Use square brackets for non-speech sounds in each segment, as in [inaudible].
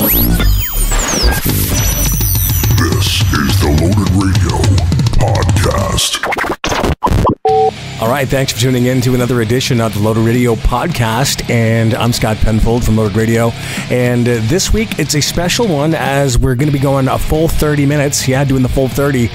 Thank you. All right, thanks for tuning in to another edition of the Loaded Radio podcast. And I'm Scott Penfold from Loaded Radio. And uh, this week it's a special one as we're going to be going a full 30 minutes. Yeah, doing the full 30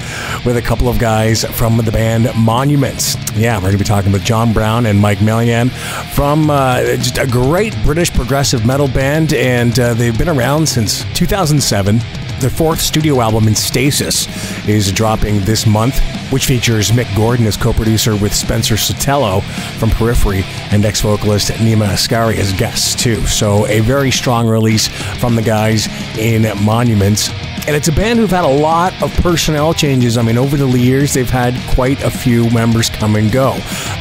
with a couple of guys from the band Monuments. Yeah, we're going to be talking with John Browne and Mike Malyan from uh, just a great British progressive metal band. And uh, they've been around since 2007. Their fourth studio album, In Stasis, is dropping this month, which features Mick Gordon as co producer with Spencer Sotelo from Periphery and ex vocalist Nima Ascari as guests, too. So, a very strong release from the guys in Monuments. And it's a band who've had a lot of personnel changes. I mean, over the years, they've had quite a few members come and go,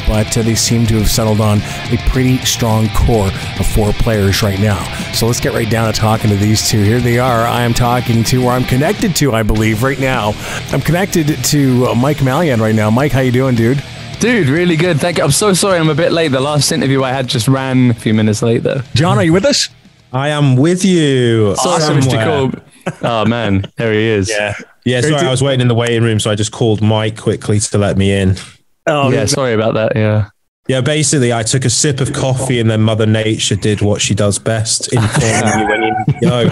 but uh, they seem to have settled on a pretty strong core of four players right now. So let's get right down to talking to these two. Here they are. I am talking to, or I'm connected to, I believe, right now. I'm connected to uh, Mike Malyan right now. Mike, how you doing, dude? Dude, really good. Thank you. I'm so sorry I'm a bit late. The last interview I had just ran a few minutes late, though. John, are you with us? I am with you. Sorry, Mr. somewhere. Kolb. Oh, man. There he is. Yeah. Yeah, sorry, I was waiting in the waiting room, so I just called Mike quickly to let me in. Oh, Yeah, sorry about that. Yeah. Yeah, basically, I took a sip of coffee and then Mother Nature did what she does best, informing [laughs] you when you need to go.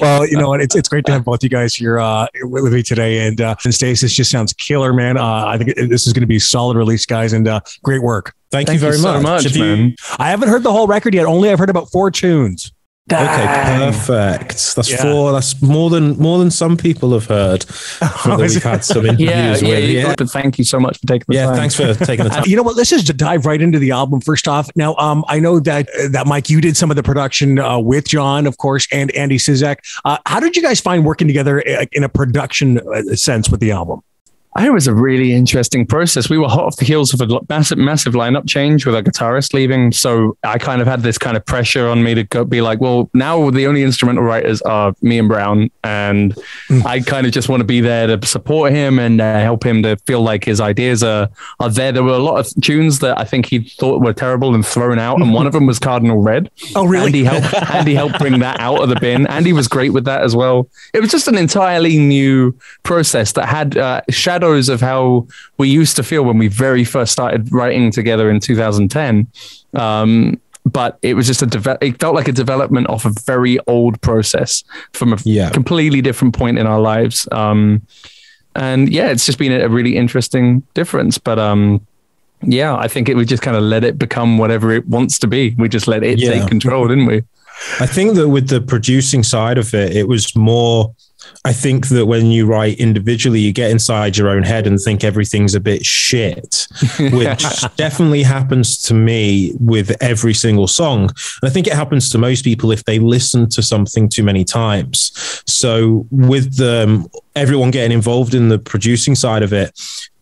well, you know what? It's, it's great to have both you guys here uh, with with me today. And, uh, and Stasis just sounds killer, man. Uh, I think this is going to be a solid release, guys, and uh, great work. Thank, Thank you very so much. much, Have you- man. I haven't heard the whole record yet. Only I've heard about four tunes. Okay, perfect. That's Yeah. four. That's more than more than some people have heard. [laughs] that is we've it? had some [laughs] interviews Yeah, yeah, with. yeah. Yeah, But thank you so much for taking the time. yeah. time. Thanks for taking the [laughs] time. You know what? Let's just dive right into the album first off. Now, um, I know that uh, that Mike, you did some of the production uh, with John, of course, and Andy Cizek. Uh, how did you guys find working together uh, in a production uh, sense with the album? It was a really interesting process. We were hot off the heels of a massive, massive lineup change with our guitarist leaving. So I kind of had this kind of pressure on me to go, be like, well, now the only instrumental writers are me and Browne. And I kind of just want to be there to support him and uh, help him to feel like his ideas are, are there. There were a lot of tunes that I think he thought were terrible and thrown out. And one of [laughs] them was Cardinal Red. Oh, really? Andy helped, [laughs] Andy helped bring that out of the bin. Andy was great with that as well. It was just an entirely new process that had uh, shadows of how we used to feel when we very first started writing together in 2010. Um, but it was just a deve- it felt like a development off a very old process from a Yeah. completely different point in our lives. Um, and yeah, it's just been a really interesting difference. But um, yeah, I think it we just kind of let it become whatever it wants to be. We just let it Yeah. take control, didn't we? I think that with the producing side of it, it was more. I think that when you write individually, you get inside your own head and think everything's a bit shit, [laughs] which definitely happens to me with every single song. And I think it happens to most people if they listen to something too many times. So with um, everyone getting involved in the producing side of it,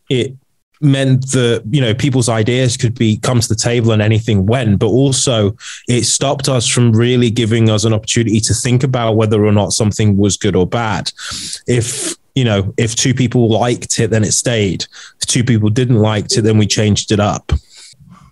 it meant that you know people's ideas could be come to the table and anything went but also it stopped us from really giving us an opportunity to think about whether or not something was good or bad. If you know if two people liked it then it stayed. If two people didn't like it then we changed it up.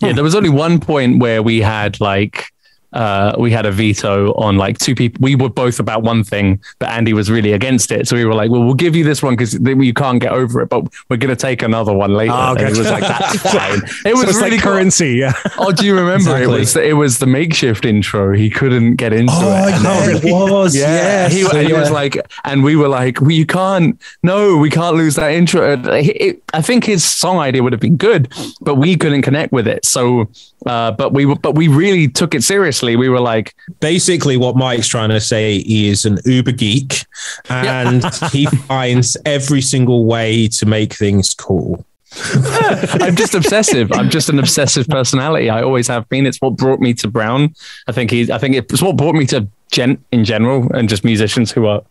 Yeah, there was only one point where we had like uh, we had a veto on like two people. We were both about one thing, but Andy was really against it. So we were like, "Well, we'll give you this one because you can't get over it, but we're going to take another one later." Oh, and it was like that's [laughs] fine. It was so really like cool. currency. Yeah. Oh, do you remember? Exactly. It was it was the makeshift intro. He couldn't get into oh it. And yeah it [laughs] was yeah, yes. he, and he was like, and we were like, well, you can't, no, we can't lose that intro. It- it- I think his song idea would have been good, but we couldn't connect with it. So, uh, but we but we really took it seriously. We were like, basically what Mike's trying to say is an uber geek and he [laughs] finds every single way to make things cool [laughs] I'm just obsessive. I'm just an obsessive personality. I always have been. It's what brought me to Browne. I think he. I think it's what brought me to djent in general, and just musicians who are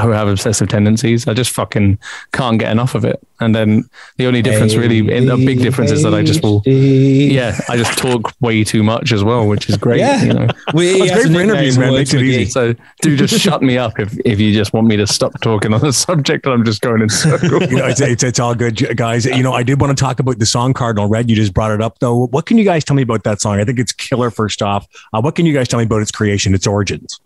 who have obsessive tendencies. I just fucking can't get enough of it. And then the only difference, really, a big difference, is that I just will, yeah, I just talk way too much as well, which is great. Yeah. You know? [laughs] We, That's great for interviews, man. Makes it easy. So do just shut me up if, if you just want me to stop talking on the subject and I'm just going in circles. [laughs] you know, it's, it's, it's all good, guys. You know, I did want to talk about the song Cardinal Red. You just brought it up, though. What can you guys tell me about that song? I think it's killer, first off. Uh, what can you guys tell me about its creation, its origins?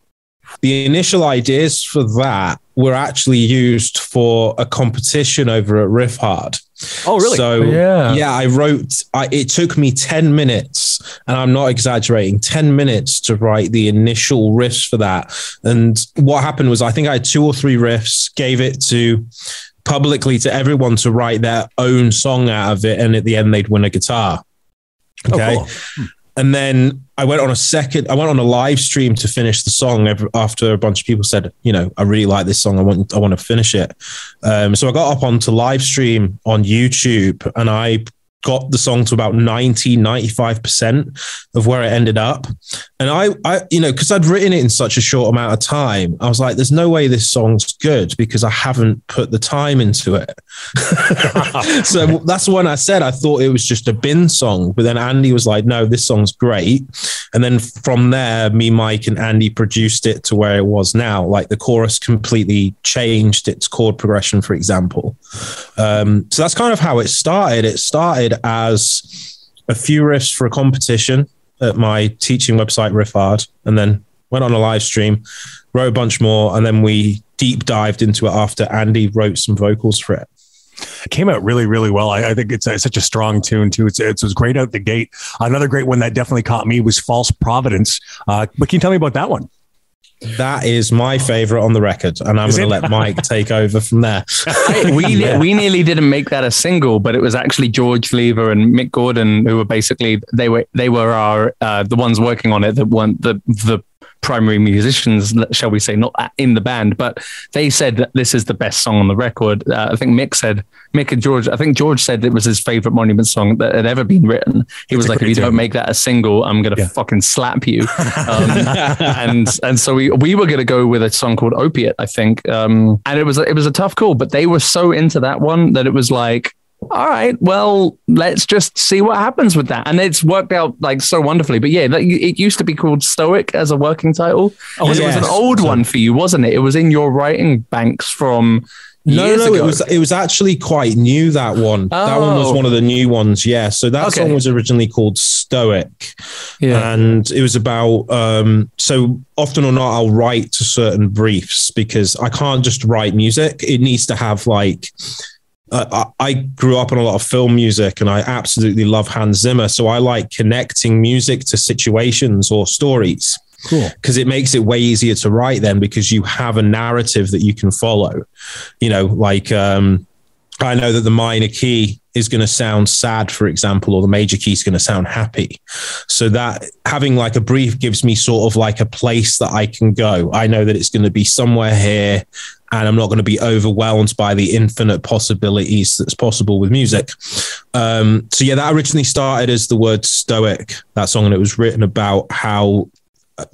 The initial ideas for that were actually used for a competition over at Riff Hard. Oh, really? So oh, Yeah. yeah, I wrote. I, it took me ten minutes, and I'm not exaggerating. Ten minutes to write the initial riffs for that. And what happened was, I think I had two or three riffs. Gave it to publicly to everyone to write their own song out of it, and at the end they'd win a guitar. Oh, okay. Oh, cool. Hmm. And then I went on a second, I went on a live stream to finish the song after a bunch of people said, you know, I really like this song. I want, I want to finish it. Um, so I got up onto live stream on YouTube and I got the song to about 90, 95% of where it ended up. And I, I you know, because I'd written it in such a short amount of time, I was like, there's no way this song's good because I haven't put the time into it. [laughs] so that's when I said I thought it was just a bin song. But then Andy was like, no, this song's great. And then from there, me, Mike, and Andy produced it to where it was now. Like the chorus completely changed its chord progression, for example. Um, so that's kind of how it started. It started as a few riffs for a competition at my teaching website, Riff Hard, and then went on a live stream, wrote a bunch more, and then we deep dived into it after Andy wrote some vocals for it. It came out really, really well. I, I think it's, a, such a strong tune too. It's, it's, it was great out the gate. Another great one that definitely caught me was False Providence. Uh, but can you tell me about that one? That is my favorite on the record, and I'm going to let Mike [laughs] take over from there. I- we we nearly didn't make that a single, but it was actually George Lever and Mick Gordon who were basically they were they were our uh, the ones working on it that weren't the the primary musicians, shall we say, not in the band, but they said that this is the best song on the record. Uh, I think Mick said Mick and George. I think George said it was his favorite Monument song that had ever been written. He was like, if you don't make that a single, I'm gonna Yeah. fucking slap you. [laughs] Um, and and so we we were gonna go with a song called Opiate, I think. Um, and it was it was a tough call, but they were so into that one that it was like. All right, well, let's just see what happens with that, and it's worked out like so wonderfully. But yeah, it used to be called Stoic as a working title. Oh, it was an old one for you, wasn't it? It was in your writing banks from No, years no, ago. It was it was actually quite new. That one. That one was Oh. one of the new ones. Yeah. So that Okay. song was originally called Stoic, yeah. and it was about. Um, so often or not, I'll write to certain briefs because I can't just write music. It needs to have like. Uh, I I grew up on a lot of film music, and I absolutely love Hans Zimmer. So I like connecting music to situations or stories Cool. because it makes it way easier to write then because you have a narrative that you can follow. You know, like um, I know that the minor key is going to sound sad, for example, or the major key is going to sound happy. So that having like a brief gives me sort of like a place that I can go. I know that it's going to be somewhere here. And I'm not going to be overwhelmed by the infinite possibilities that's possible with music. Um, so yeah, that originally started as the word stoic, that song, and it was written about how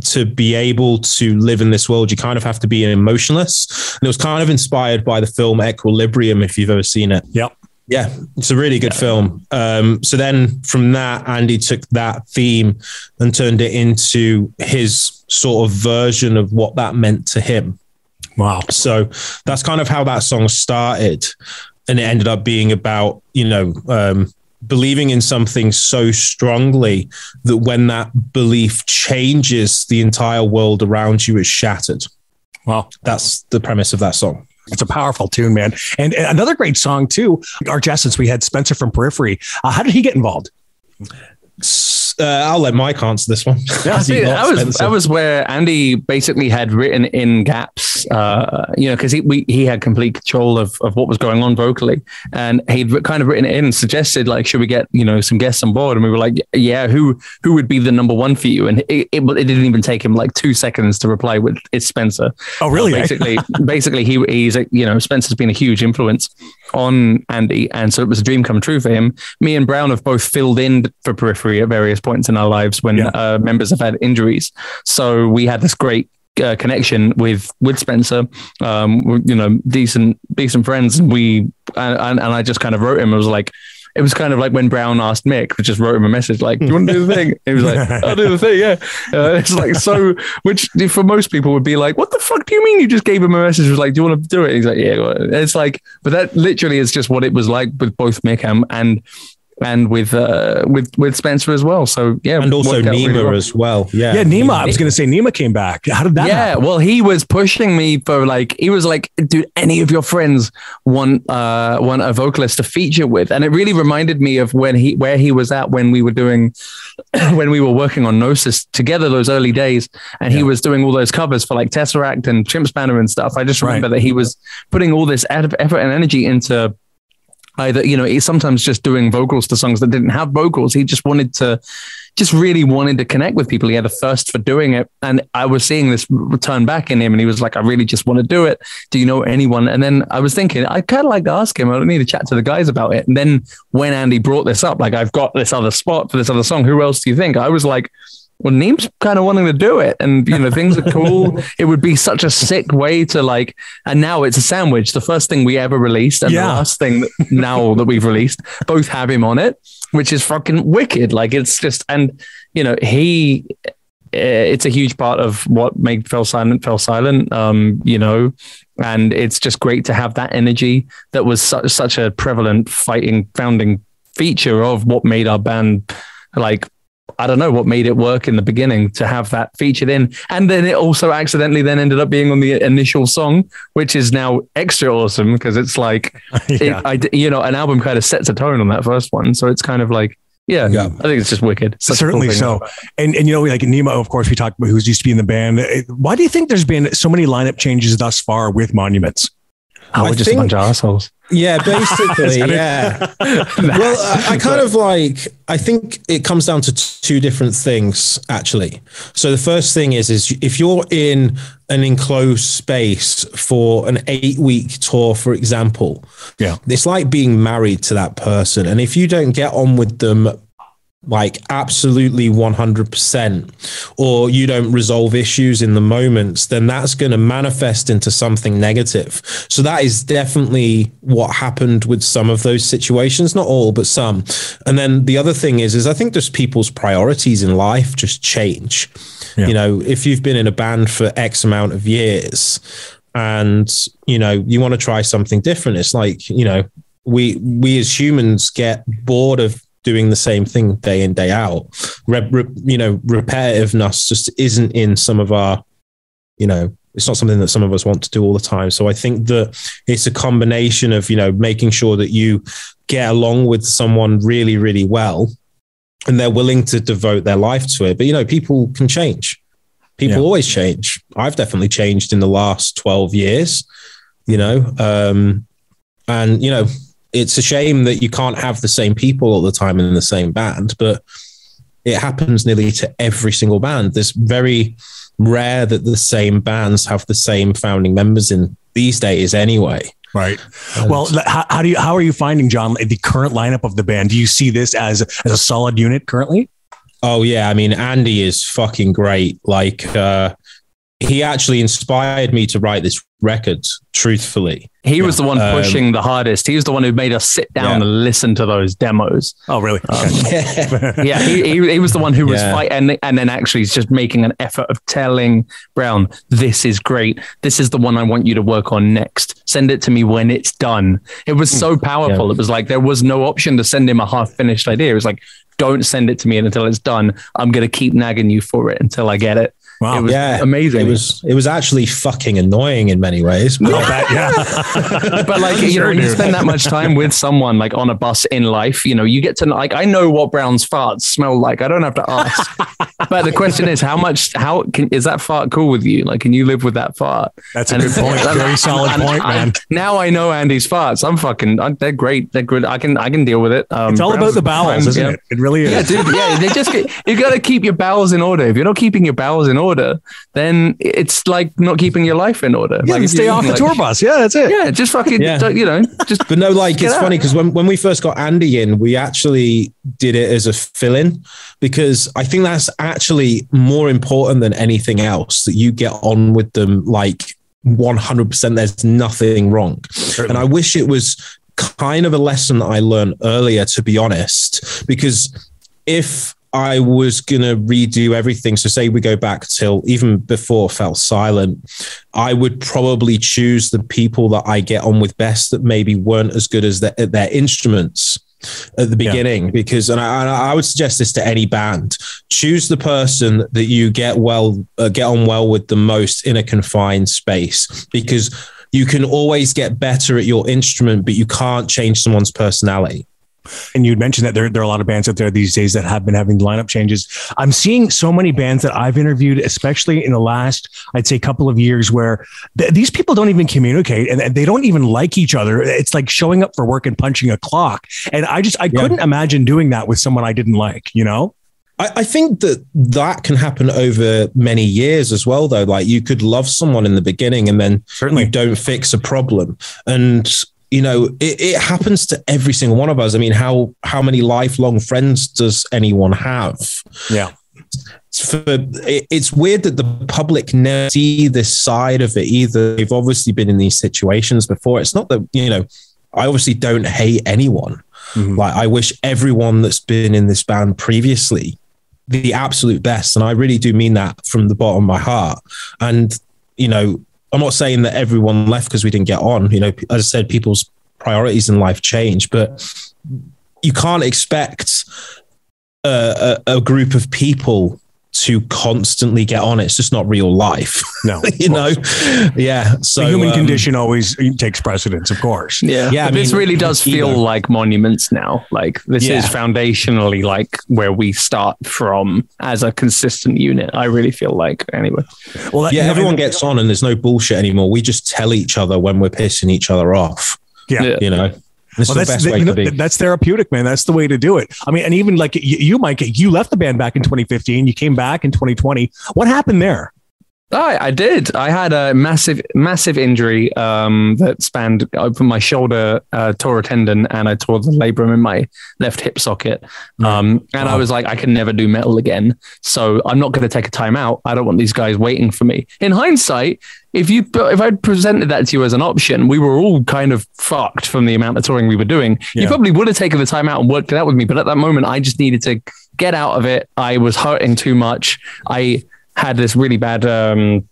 to be able to live in this world, you kind of have to be emotionless. And it was kind of inspired by the film Equilibrium, if you've ever seen it. Yep. Yeah, it's a really good film. Um, so then from that, Andy took that theme and turned it into his sort of version of what that meant to him. Wow. So that's kind of how that song started. And it ended up being about, you know, um, believing in something so strongly that when that belief changes, the entire world around you is shattered. Wow. That's the premise of that song. It's a powerful tune, man. And, and another great song, too. Arch Essence, we had Spencer from Periphery. Uh, how did he get involved? Uh, I'll let Mike answer this one. I [laughs] As he think got that was Spencer. that was where Andy basically had written in gaps, uh, you know, because he we, he had complete control of, of what was going on vocally, and he'd kind of written it in and suggested like, should we get you know some guests on board? And we were like, yeah, who who would be the number one for you? And it, it, it didn't even take him like two seconds to reply with it's Spencer. Oh, really? eh? basically, basically, he he's a, you know Spencer's been a huge influence on Andy, and so it was a dream come true for him. Me and Browne have both filled in for Periphery at various points in our lives when Yeah. uh, members have had injuries. So we had this great uh, connection with with Spencer. Um, you know, decent decent friends, and we and, and and I just kind of wrote him. I was like, it was kind of like when Browne asked Mick, just wrote him a message like, "Do you want to do the thing?" He was like, [laughs] "I'll do the thing." Yeah, uh, it's like so, which for most people would be like, "What the fuck do you mean you just gave him a message?" It was like, "Do you want to do it?" He's like, "Yeah." It's like, but that literally is just what it was like with both Mick and and and with uh, with with Spencer as well. So yeah, and also worked out really Nima well. as well. Yeah, Yeah, Nima. I was going to say Nima came back. How did that yeah, happen? well, he was pushing me for like he was like, dude, any of your friends want uh want a vocalist to feature with, and it really reminded me of when he where he was at when we were doing [coughs] when we were working on Gnosis together those early days, and he was doing all those covers for like Tesseract and Chimp Spanner and stuff. I just Right. remember that he was putting all this effort and energy into either you know he's sometimes just doing vocals to songs that didn't have vocals. He just wanted to just really wanted to connect with people. He had a thirst for doing it. And i was seeing this return back in him and he was like i really just want to do it. Do you know anyone? And then i was thinking i kind of like to ask him i don't need to chat to the guys about it. And then when andy brought this up like i've got this other spot for this other song. Who else do you think? I was like well, Neem's kind of wanting to do it, and you know things are cool. [laughs] it would be such a sick way to like, and now it's a sandwich. The first thing we ever released, and Yeah. the last thing that, [laughs] now that we've released, both have him on it, which is fucking wicked. Like it's just, and you know he, uh, it's a huge part of what made Fell Silent Fell Silent. Um, you know, and it's just great to have that energy that was such such a prevalent fighting founding feature of what made our band like I don't know what made it work in the beginning to have that featured in. And then it also accidentally then ended up being on the initial song, which is now extra awesome because it's like, [laughs] Yeah. it, I, you know, an album kind of sets a tone on that first one. So it's kind of like, yeah, Yeah. I think it's just wicked. Such a cool Certainly so. And and you know, like Nemo, of course, we talked about who's used to be in the band. Why do you think there's been so many lineup changes thus far with Monuments? Oh, we're I just a think- bunch of assholes. Yeah, [laughs] basically, yeah. [laughs] well, I, I kind of like. I think it comes down to two different things, actually. So the first thing is, is if you're in an enclosed space for an eight-week tour, for example, Yeah. it's like being married to that person, and if you don't get on with them like absolutely 100% or you don't resolve issues in the moments then that's going to manifest into something negative. So that is definitely what happened with some of those situations not all but some. And then the other thing is is i think just people's priorities in life just change. Yeah. you know if you've been in a band for x amount of years and you know you want to try something different it's like you know we we as humans get bored of doing the same thing day in day out. Re- re- you know repetitiveness just isn't in some of our you know it's not something that some of us want to do all the time. So i think that it's a combination of you know making sure that you get along with someone really really well and they're willing to devote their life to it. But you know people can change. People Yeah. always change. I've definitely changed in the last 12 years you know um and you know it's a shame that you can't have the same people all the time in the same band but it happens nearly to every single band there's very rare that the same bands have the same founding members in these days anyway Right. Well, how, how do you how are you finding John the current lineup of the band? Do you see this as as a solid unit currently? Oh yeah, I mean Andy is fucking great. Like uh he actually inspired me to write this record, truthfully. He was the one Um, pushing the hardest. He was the one who made us sit down Yeah. and listen to those demos. Oh, really? Okay. [laughs] yeah, he, he, he was the one who was Yeah. fighting and, and then actually is just making an effort of telling Browne, this is great. This is the one I want you to work on next. Send it to me when it's done. It was so powerful. It was like there was no option to send him a half finished idea. It was like, don't send it to me until it's done. I'm going to keep nagging you for it until I get it. Wow. It was yeah, amazing. It was it was actually fucking annoying in many ways. But I'll bet, yeah. [laughs] but like [laughs] you know Sure, when you spend that much time with someone like on a bus in life you know you get to like i know what browne's farts smell like i don't have to ask [laughs] but the question is how much how can is that fart cool with you like can you live with that fart That's a good point. Very solid and point, I- man. now i know andy's farts i'm fucking I, they're great they're good i can i can deal with it um, It's all about the bowels, friends, isn't yeah. it? It really is. yeah, dude. Yeah, they just get, you got to keep your bowels in order. If you're not keeping your bowels in order, then it's like not keeping your life in order. Yeah, like you stay off the like- tour bus. Yeah, that's it. Yeah, just fucking, Yeah. don't- you know, just But no, like it's out. funny because when, when we first got Andy in, we actually did it as a fill-in because I think that's actually more important than anything else that you get on with them like 100%. There's nothing wrong. And I wish it was kind of a lesson that I learned earlier, to be honest, because if I was going to redo everything, so say we go back till even before Fell Silent, I would probably choose the people that I get on with best that maybe weren't as good as their, at their instruments at the beginning. Because and I, and I would suggest this to any band choose the person that you get well uh, get on well with the most in a confined space. Because you can always get better at your instrument but you can't change someone's personality And you'd mentioned that there, there are a lot of bands out there these days that have been having lineup changes. I'm seeing so many bands that I've interviewed, especially in the last, I'd say, couple of years, where th- these people don't even communicate and, they don't even like each other. It's like showing up for work and punching a clock. And I just, I Yeah. couldn't imagine doing that with someone I didn't like, you know? I, think that that can happen over many years as well, though. Like you could love someone in the beginning and then you Certainly. don't fix a problem. And you know, it, it happens to every single one of us. I mean, how how many lifelong friends does anyone have? Yeah. For it, it's weird that the public never see this side of it either. They've obviously been in these situations before. It's not that you know. I obviously don't hate anyone. Mhm. Like I wish everyone that's been in this band previously the absolute best. And I really do mean that from the bottom of my heart. And, you know, I'm not saying that everyone left because we didn't get on. You know, as I said, people's priorities in life change, but you can't expect a, a, a group of people to constantly get on. It's just not real life, [laughs] No. you know? Yeah. So the human um, condition always takes precedence, of course. Yeah, Yeah, I But this mean, really does feel know. like monuments now. Like this Yeah. is foundationally like where we start from as a consistent unit. I really feel like anyway. Well, that, Yeah, you know, everyone gets on and there's no bullshit anymore. We just tell each other when we're pissing each other off, Yeah. Yeah. you know? This Well, is the that's best way to be. that's therapeutic, man. That's the way to do it. I mean, and even like you, you, Mike, you left the band back in 2015. You came back in 2020. What happened there? I, I did. I had a massive, massive injury um, that spanned open my shoulder, uh, tore a tendon, and I tore the labrum in my left hip socket. Um, and I was like, I can never do metal again. So I'm not going to take a time out. I don't want these guys waiting for me. In hindsight, if you if I'd presented that to you as an option, we were all kind of fucked from the amount of touring we were doing. Yeah. You probably would have taken the time out and worked it out with me. But at that moment, I just needed to get out of it. I was hurting too much. I had this really bad um,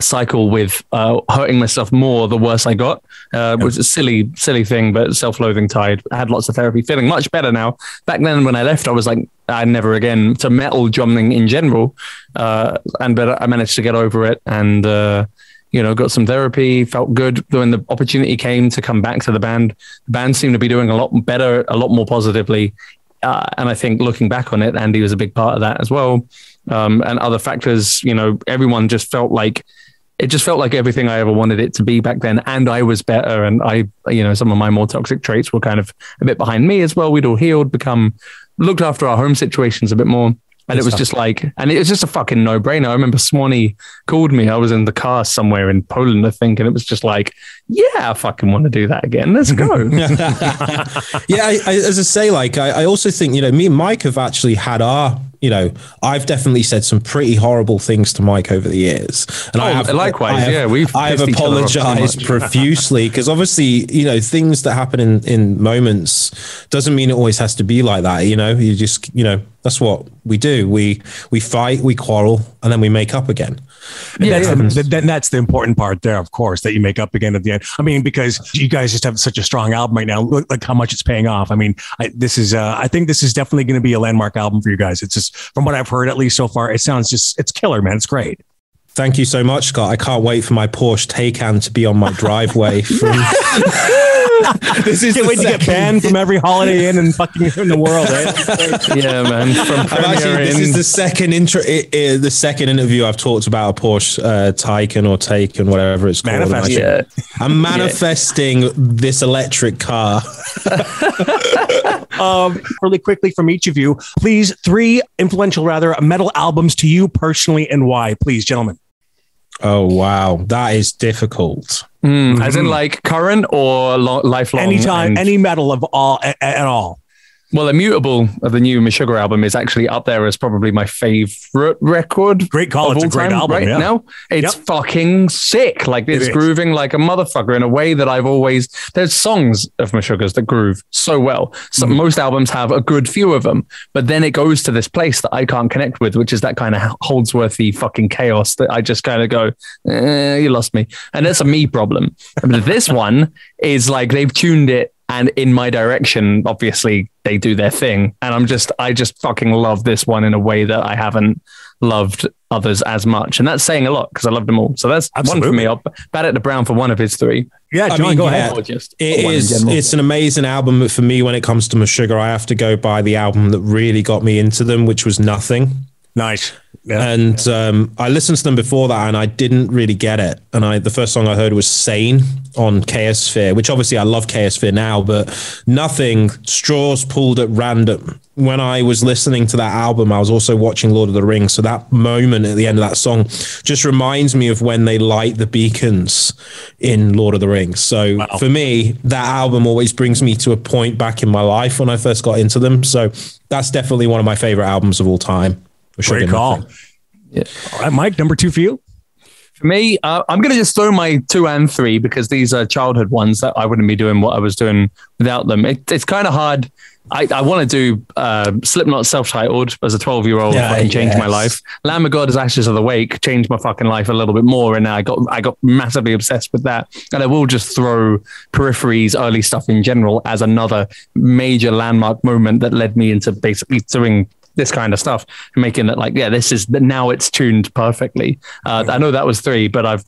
cycle with uh, hurting myself more the worse I got. Uh, It was a silly, silly thing, but self-loathing tied. I had lots of therapy, feeling much better now. Back then, when I left, I was like, I never again to metal drumming in general. Uh, and but I managed to get over it and. Uh, you know, got some therapy, felt good. When the opportunity came to come back to the band, the band seemed to be doing a lot better, a lot more positively. Uh, and I think looking back on it, Andy was a big part of that as well. Um, and other factors, you know, everyone just felt like it just felt like everything I ever wanted it to be back then. And I was better. And I, you know, some of my more toxic traits were kind of a bit behind me as well. We'd all healed, become looked after our home situations a bit more. And it was just like, and it was just a fucking no brainer. I remember Swanee called me. I was in the car somewhere in Poland, I think. And it was just like, yeah, I fucking want to do that again. Let's go. [laughs] [laughs] yeah, I, I, as I say, like I, I also think you know me and Mike have actually had our you know I've definitely said some pretty horrible things to Mike over the years, and I Oh, have likewise, I have, yeah, we've I have pissed each other off so apologized profusely because obviously you know things that happen in in moments doesn't mean it always has to be like that. You know, you just you know that's what we do. We we fight, we quarrel, and then we make up again. Yeah, that's, yeah. The, then that's the important part there, of course, that you make up again at the end. I mean, because you guys just have such a strong album right now. Look like how much it's paying off. I mean, I, this is, uh, I think this is definitely going to be a landmark album for you guys. It's just from what I've heard, at least so far, it sounds just, it's killer, man. It's great. Thank you so much, Scott. I can't wait for my Porsche Taycan to be on my driveway. From, [laughs] this is Can't the wait to get banned from every holiday inn and fucking in the world. Eh? [laughs] yeah, man. From actually, this in- is the second intro, i- i- the second interview I've talked about a Porsche uh, Taycan or Taycan, whatever it's called. And I Manifesting. think yeah. I'm manifesting this electric car. [laughs] um, really quickly from each of you, please, three influential, rather, metal albums to you personally and why, please, gentlemen. Oh wow, that is difficult. Mm, As in like current or lo- lifelong? Anytime, and- any metal of all at, at all. Well, Immutable of the new Meshuggah album is actually up there as probably my favorite record. Great call. It's a great album, right yeah. now. It's Yep. fucking sick. Like it's is. grooving like a motherfucker in a way that I've always. There's songs of Meshuggahs that groove so well. So Mm-hmm. most albums have a good few of them, but then it goes to this place that I can't connect with, which is that kind of Holdsworthy fucking chaos that I just kind of go, eh, you lost me, and that's a me problem. [laughs] but this one is like they've tuned it. And in my direction, obviously they do their thing. And I'm just, I just fucking love this one in a way that I haven't loved others as much. And that's saying a lot because I love them all. So that's one for me. I'll bat it to Browne for one of his three. Yeah, I mean, go yeah. ahead. Or just It one in is. general. It's an amazing album, but for me, when it comes to Meshuggah, I have to go by the album that really got me into them, which was Nothing. Nice. Yeah. And um, I listened to them before that, and I didn't really get it. And I, the first song I heard was "Sane" on Chaosphere, which obviously I love Chaosphere now, but nothing. Straws pulled at random. When I was listening to that album, I was also watching Lord of the Rings. So that moment at the end of that song just reminds me of when they light the beacons in Lord of the Rings. So Wow. for me, that album always brings me to a point back in my life when I first got into them. So that's definitely one of my favorite albums of all time. Great call. Nothing. All right, Mike, number two for you. For me, uh, I'm going to just throw my two and three because these are childhood ones that I wouldn't be doing what I was doing without them. It, it's kind of hard. I, I want to do uh, Slipknot self-titled as a 12 year old Yeah, and change my life. Lamb of God as Ashes of the Wake changed my fucking life a little bit more, and I got I got massively obsessed with that. And I will just throw Peripheries early stuff in general as another major landmark moment that led me into basically doing this kind of stuff and making it like yeah this is now it's tuned perfectly. Uh, I know that was three, but I've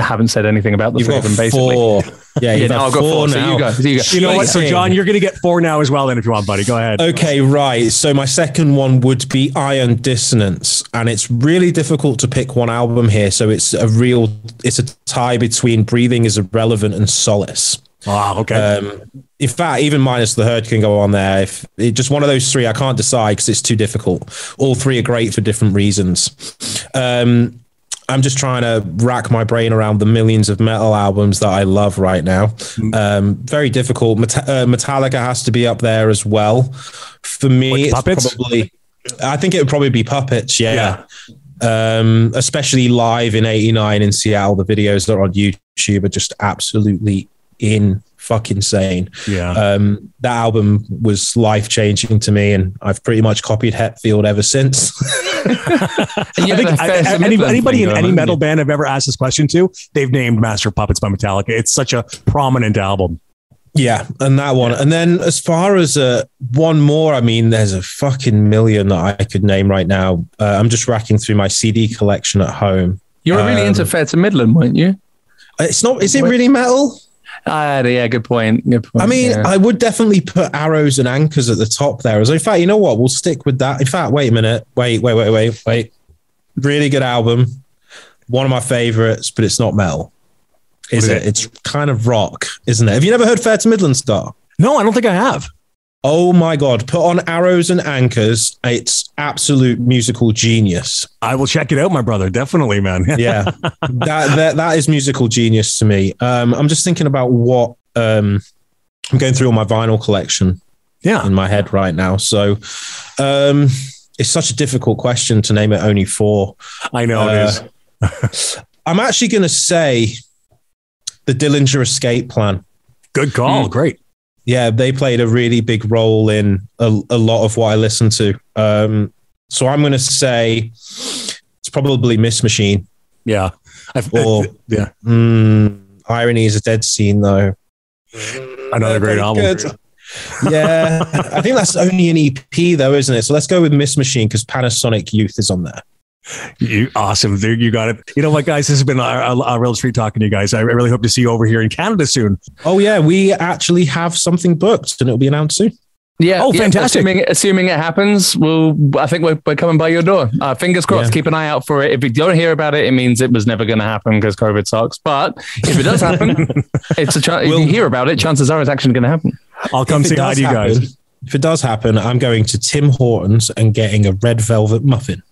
haven't said anything about the You've three got of them basically. four. Yeah, [laughs] Yeah, you've now got I've got four four. So you go. So you go. You know what? So, John, you're going to get four now as well, then, if you want, buddy. Go ahead. Okay, right. So my second one would be Ion Dissonance, and it's really difficult to pick one album here. So it's a real, it's a tie between Breathing is Irrelevant and Solace. Wow. Okay. Um, in fact, even minus the herd can go on there. If it, just one of those three, I can't decide because it's too difficult. All three are great for different reasons. Um, I'm just trying to rack my brain around the millions of metal albums that I love right now. Um, very difficult. Meta- uh, Metallica has to be up there as well. For me, Like it's Puppets? probably. I think it would probably be puppets. Yeah. Um, especially live in '89 in Seattle. The videos that are on YouTube are just absolutely in fucking sane. yeah. Um, that album was life changing to me, and I've pretty much copied Hetfield ever since. [laughs] I think a I- I- any- anybody thing in any metal haven't band I've ever asked this question to, they've named Master Puppets by Metallica. It's such a prominent album. yeah, and that one. And then as far as uh, one more, I mean, there's a fucking million that I could name right now. Uh, I'm just racking through my CD collection at home. You were really Um, into Fair to Midland, weren't you? It's not. Is it really metal? Ah, yeah, good point. Good point. I mean, yeah. I would definitely put arrows and anchors at the top there. As in fact, you know what? We'll stick with that. In fact, wait a minute. Wait, wait, wait, wait, wait. Really good album. One of my favorites, but it's not metal. Is, is it? it? It's kind of rock, isn't it? Have you never heard Fair to Midland Star? No, I don't think I have. Oh my God. Put on arrows and anchors. It's absolute musical genius. I will check it out, my brother. Definitely, man. [laughs] Yeah. that, that that is musical genius to me. Um, I'm just thinking about what um, I'm going through all my vinyl collection yeah. in my head right now. So um, it's such a difficult question to name it only four. I know it Uh, is. [laughs] I'm actually going to say the Dillinger Escape Plan. Good call. Hmm. Great. Yeah, they played a really big role in a, a lot of what I listen to. Um, so I'm going to say it's probably Miss Machine. Yeah. I've, Or- yeah. Mm, Irony is a dead scene, though. Another great album. yeah, I think that's only an EP, though, isn't it? So let's go with Miss Machine because Panasonic Youth is on there. You, awesome. There, you got it. You know what, guys? This has been a, a, a real treat talking to you guys. I really hope to see you over here in Canada soon. Oh yeah, we actually have something booked, and it'll be announced soon. yeah. oh, yeah, fantastic. Assuming, assuming it happens, we'll. I think we're, we're coming by your door. Uh, fingers crossed. Yeah. Keep an eye out for it. If you don't hear about it, it means it was never going to happen because COVID sucks. But if it does happen, [laughs] it's a chance. If We'll- you hear about it, chances are it's actually going to happen. I'll come If it say hi to you happen, guys. if it does happen, I'm going to Tim Hortons and getting a red velvet muffin.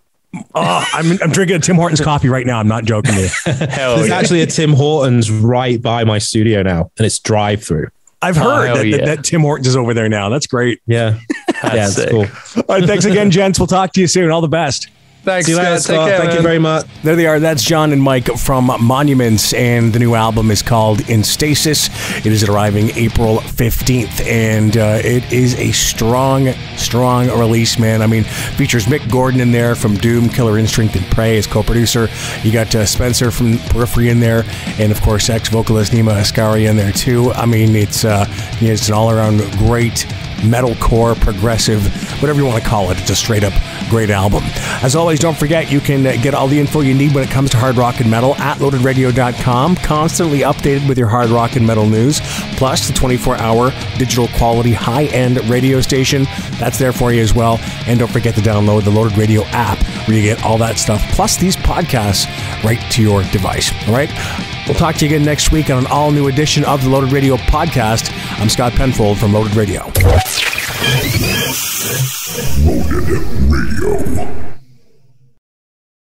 Oh, I'm, I'm drinking a Tim Hortons coffee right now. I'm not joking to you. [laughs] Hell There's yeah. actually a Tim Hortons right by my studio now, and it's drive through. I've heard oh, hell that, yeah. that, that Tim Hortons is over there now. That's great. Yeah. yeah, it's cool. All right, thanks again, gents. We'll talk to you soon. All the best. Thanks, See you later, Scott. Take Scott. care, Thank you very much. There they are. That's John and Mike from Monuments, and the new album is called In Stasis. It is arriving April 15th, and uh, it is a strong, strong release, man. I mean, features Mick Gordon in there from Doom, Killer Instinct, and Prey as co producer. You got uh, Spencer from Periphery in there, and of course, ex vocalist Nima Askari in there, too. I mean, it's, uh, yeah, it's an all around great metalcore, progressive, whatever you want to call it. It's a straight up great album. As always, don't forget you can uh, get all the info you need when it comes to hard rock and metal at loadedradio.com, constantly updated with your hard rock and metal news, plus the 24 hour digital quality high end radio station. That's there for you as well. And don't forget to download the Loaded Radio app where you get all that stuff, plus these podcasts right to your device. All right? We'll talk to you again next week on an all new edition of the Loaded Radio podcast. I'm Scott Penfold from Loaded Radio. Loaded Radio.